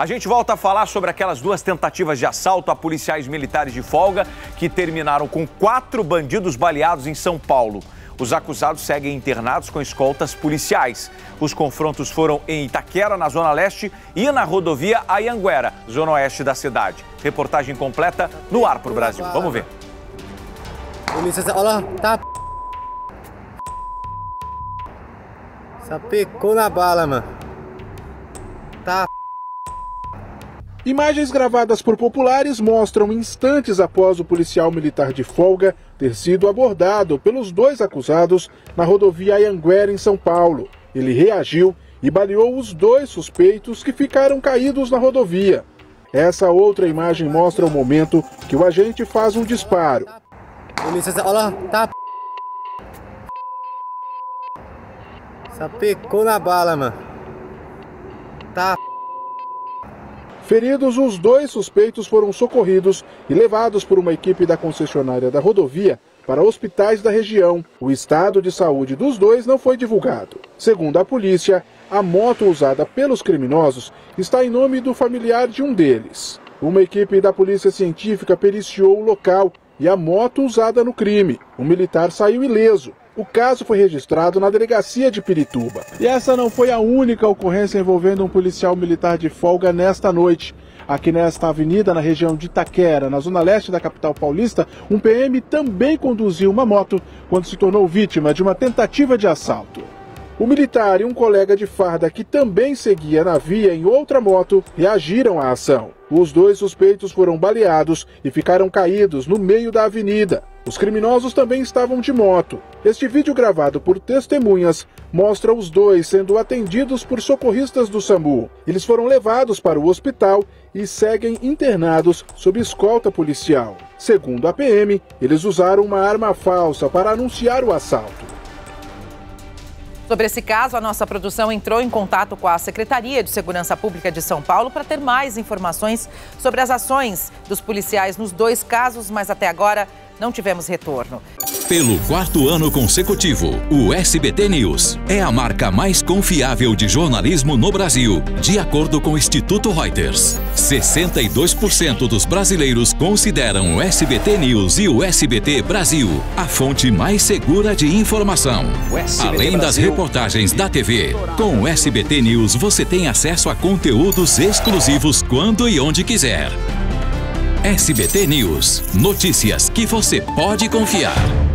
A gente volta a falar sobre aquelas duas tentativas de assalto a policiais militares de folga que terminaram com quatro bandidos baleados em São Paulo. Os acusados seguem internados com escoltas policiais. Os confrontos foram em Itaquera, na Zona Leste, e na rodovia Ayanguera, Zona Oeste da cidade. Reportagem completa no ar pro Brasil. Vamos ver. Olha lá, tá. Sapecou na bala, mano. Tá. Imagens gravadas por populares mostram instantes após o policial militar de folga ter sido abordado pelos dois acusados na rodovia Ayanguera, em São Paulo. Ele reagiu e baleou os dois suspeitos que ficaram caídos na rodovia. Essa outra imagem mostra o momento que o agente faz um disparo. Olha lá, tá. Sapecou na bala, mano. Tá. Feridos, os dois suspeitos foram socorridos e levados por uma equipe da concessionária da rodovia para hospitais da região. O estado de saúde dos dois não foi divulgado. Segundo a polícia, a moto usada pelos criminosos está em nome do familiar de um deles. Uma equipe da polícia científica periciou o local e a moto usada no crime. O militar saiu ileso. O caso foi registrado na delegacia de Pirituba. E essa não foi a única ocorrência envolvendo um policial militar de folga nesta noite. Aqui nesta avenida, na região de Itaquera, na zona leste da capital paulista, um PM também conduziu uma moto quando se tornou vítima de uma tentativa de assalto. O militar e um colega de farda que também seguia na via em outra moto reagiram à ação. Os dois suspeitos foram baleados e ficaram caídos no meio da avenida. Os criminosos também estavam de moto. Este vídeo gravado por testemunhas mostra os dois sendo atendidos por socorristas do SAMU. Eles foram levados para o hospital e seguem internados sob escolta policial. Segundo a PM, eles usaram uma arma falsa para anunciar o assalto. Sobre esse caso, a nossa produção entrou em contato com a Secretaria de Segurança Pública de São Paulo para ter mais informações sobre as ações dos policiais nos dois casos, mas até agora não tivemos retorno. Pelo quarto ano consecutivo, o SBT News é a marca mais confiável de jornalismo no Brasil, de acordo com o Instituto Reuters. 62% dos brasileiros consideram o SBT News e o SBT Brasil a fonte mais segura de informação. Além das reportagens da TV, com o SBT News você tem acesso a conteúdos exclusivos quando e onde quiser. SBT News. Notícias que você pode confiar.